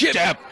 Jab.